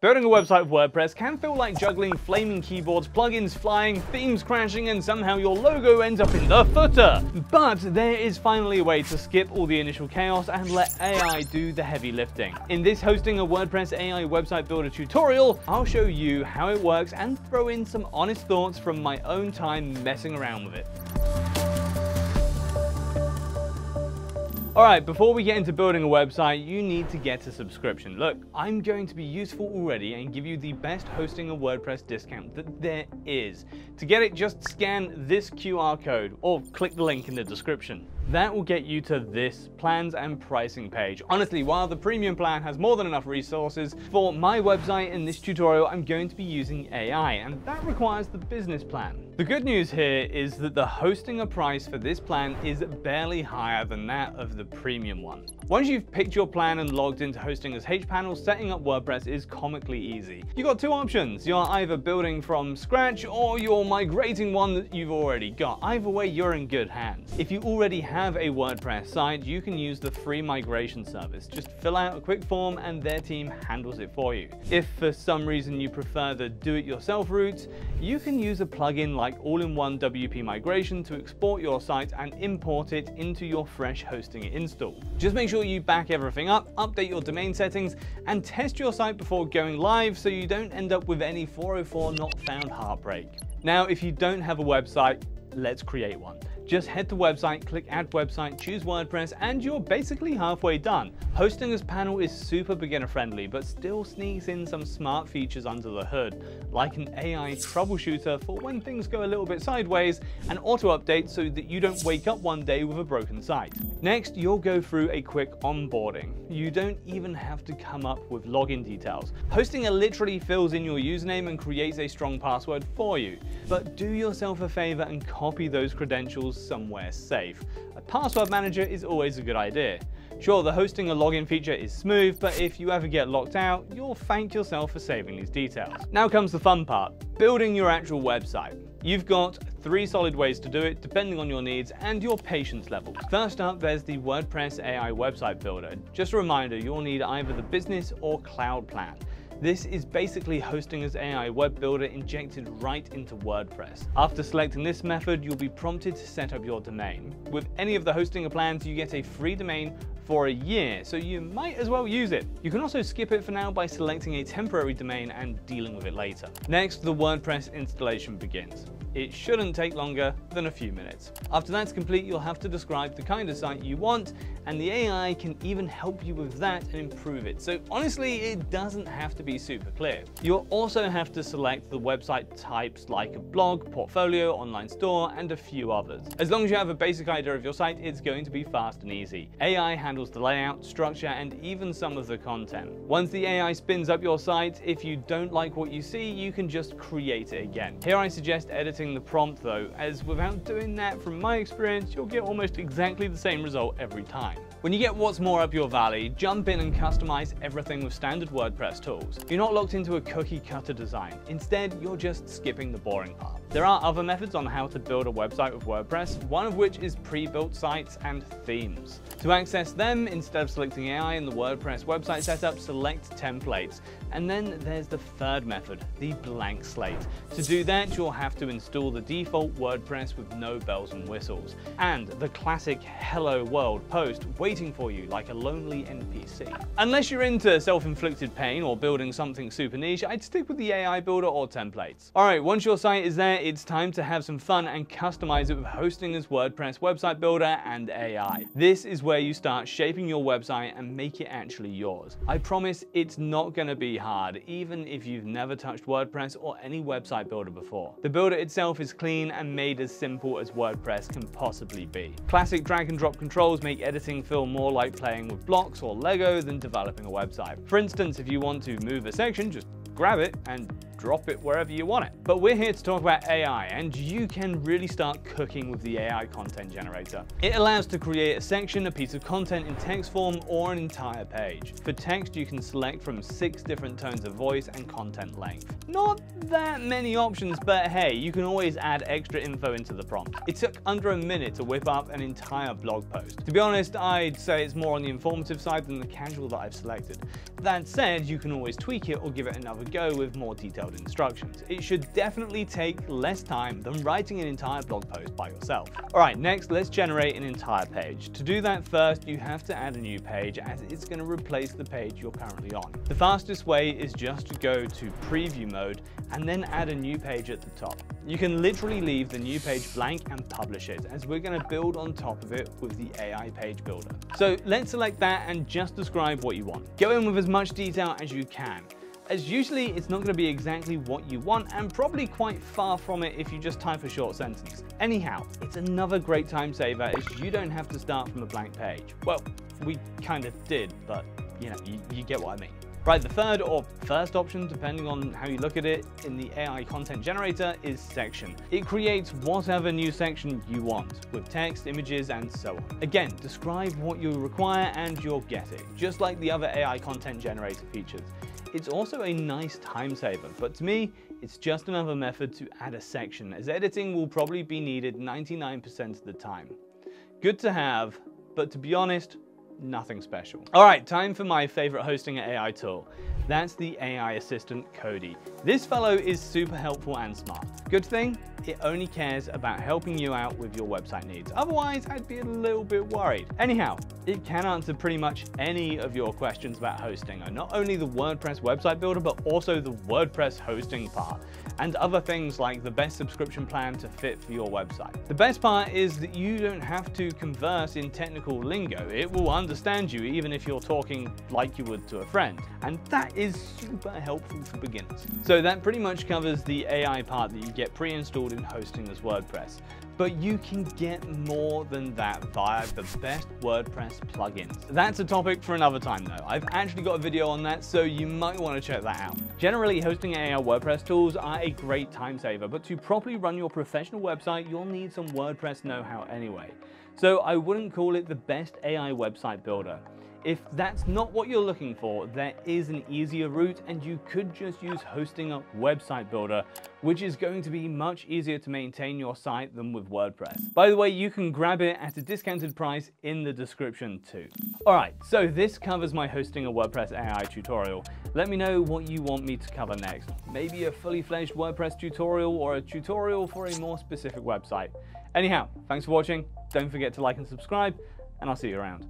Building a website with WordPress can feel like juggling flaming keyboards, plugins flying, themes crashing, and somehow your logo ends up in the footer. But there is finally a way to skip all the initial chaos and let AI do the heavy lifting. In this Hostinger WordPress AI Website Builder tutorial, I'll show you how it works and throw in some honest thoughts from my own time messing around with it. Alright, before we get into building a website, you need to get a subscription. Look, I'm going to be useful already and give you the best Hostinger WordPress discount that there is. To get it, just scan this QR code or click the link in the description. That will get you to this plans and pricing page. Honestly, while the premium plan has more than enough resources, for my website in this tutorial, I'm going to be using AI, and that requires the business plan. The good news here is that the Hostinger price for this plan is barely higher than that of the premium one. Once you've picked your plan and logged into Hostinger's hPanel, setting up WordPress is comically easy. You've got two options. You're either building from scratch or you're migrating one that you've already got. Either way, you're in good hands. If you already have a WordPress site, you can use the free migration service. Just fill out a quick form and their team handles it for you. If for some reason you prefer the do-it-yourself route, you can use a plugin like All-in-One WP Migration to export your site and import it into your fresh hosting install. Just make sure you back everything up, update your domain settings, and test your site before going live so you don't end up with any 404 not found heartbreak. Now, if you don't have a website, let's create one. Just head to website, click add website, choose WordPress, and you're basically halfway done. Hostinger's panel is super beginner friendly, but still sneaks in some smart features under the hood, like an AI troubleshooter for when things go a little bit sideways, and auto update so that you don't wake up one day with a broken site. Next, you'll go through a quick onboarding. You don't even have to come up with login details. Hostinger literally fills in your username and creates a strong password for you. But do yourself a favor and copy those credentials somewhere safe. A password manager is always a good idea. Sure, the Hostinger login feature is smooth, but if you ever get locked out, you'll thank yourself for saving these details. Now comes the fun part, building your actual website. You've got three solid ways to do it depending on your needs and your patience level. First up, there's the WordPress AI website builder. Just a reminder, you'll need either the business or cloud plan. This is basically Hostinger's AI web builder injected right into WordPress. After selecting this method, you'll be prompted to set up your domain. With any of the hosting plans, you get a free domain for a year, so you might as well use it. You can also skip it for now by selecting a temporary domain and dealing with it later. Next, the WordPress installation begins. It shouldn't take longer than a few minutes. After that's complete, you'll have to describe the kind of site you want, and the AI can even help you with that and improve it. So honestly, it doesn't have to be super clear. You'll also have to select the website types like a blog, portfolio, online store, and a few others. As long as you have a basic idea of your site, it's going to be fast and easy. AI handles the layout, structure, and even some of the content. Once the AI spins up your site, if you don't like what you see, you can just create it again. Here I suggest editing the prompt though, as without doing that, from my experience, you'll get almost exactly the same result every time. When you get what's more up your valley, jump in and customize everything with standard WordPress tools. You're not locked into a cookie cutter design. Instead, you're just skipping the boring part. There are other methods on how to build a website with WordPress, one of which is pre-built sites and themes. To access them, instead of selecting AI in the WordPress website setup, select templates. And then there's the third method, the blank slate. To do that, you'll have to install the default WordPress with no bells and whistles. And the classic hello world post waiting for you like a lonely NPC. Unless you're into self-inflicted pain or building something super niche, I'd stick with the AI builder or templates. Alright, once your site is there, it's time to have some fun and customize it with Hostinger's WordPress website builder and AI. This is where you start shaping your website and make it actually yours. I promise it's not gonna be hard, even if you've never touched WordPress or any website builder before. The builder itself is clean and made as simple as WordPress can possibly be. Classic drag and drop controls make editing feel more like playing with blocks or Lego than developing a website. For instance, if you want to move a section, just grab it and drop it wherever you want it. But we're here to talk about AI, and you can really start cooking with the AI content generator. It allows to create a section, a piece of content in text form, or an entire page. For text, you can select from six different tones of voice and content length. Not that many options, but hey, you can always add extra info into the prompt. It took under a minute to whip up an entire blog post. To be honest, I'd say it's more on the informative side than the casual that I've selected. That said, you can always tweak it or give it another go with more detailed instructions. It should definitely take less time than writing an entire blog post by yourself. Alright, next let's generate an entire page. To do that first, you have to add a new page as it's going to replace the page you're currently on. The fastest way is just to go to preview mode and then add a new page at the top. You can literally leave the new page blank and publish it as we're going to build on top of it with the AI page builder. So let's select that and just describe what you want. Go in with as much detail as you can as usually it's not going to be exactly what you want and probably quite far from it if you just type a short sentence. Anyhow, it's another great time saver as you don't have to start from a blank page. Well, we kind of did, but you know, you, you get what I mean. Right, the third or first option, depending on how you look at it, in the AI content generator is section. It creates whatever new section you want, with text, images, and so on. Again, describe what you require and you'll get it, just like the other AI content generator features. It's also a nice time saver, but to me, it's just another method to add a section, as editing will probably be needed 99% of the time. Good to have, but to be honest, nothing special. All right, time for my favorite Hostinger AI tool. That's the AI assistant Kodee. This fellow is super helpful and smart. Good thing, it only cares about helping you out with your website needs. Otherwise, I'd be a little bit worried. Anyhow, it can answer pretty much any of your questions about hosting, and not only the WordPress website builder, but also the WordPress hosting part, and other things like the best subscription plan to fit for your website. The best part is that you don't have to converse in technical lingo. It will understand you even if you're talking like you would to a friend. And that is super helpful for beginners. So that pretty much covers the AI part that you get pre-installed in Hostinger's WordPress. But you can get more than that via the best WordPress plugins. That's a topic for another time though. I've actually got a video on that, so you might want to check that out. Generally, Hostinger AI WordPress tools are a great time saver, but to properly run your professional website, you'll need some WordPress know-how anyway. So I wouldn't call it the best AI website builder. If that's not what you're looking for, there is an easier route and you could just use Hostinger Website Builder, which is going to be much easier to maintain your site than with WordPress. By the way, you can grab it at a discounted price in the description too. All right, so this covers my Hostinger WordPress AI tutorial. Let me know what you want me to cover next. Maybe a fully fledged WordPress tutorial or a tutorial for a more specific website. Anyhow, thanks for watching. Don't forget to like and subscribe, and I'll see you around.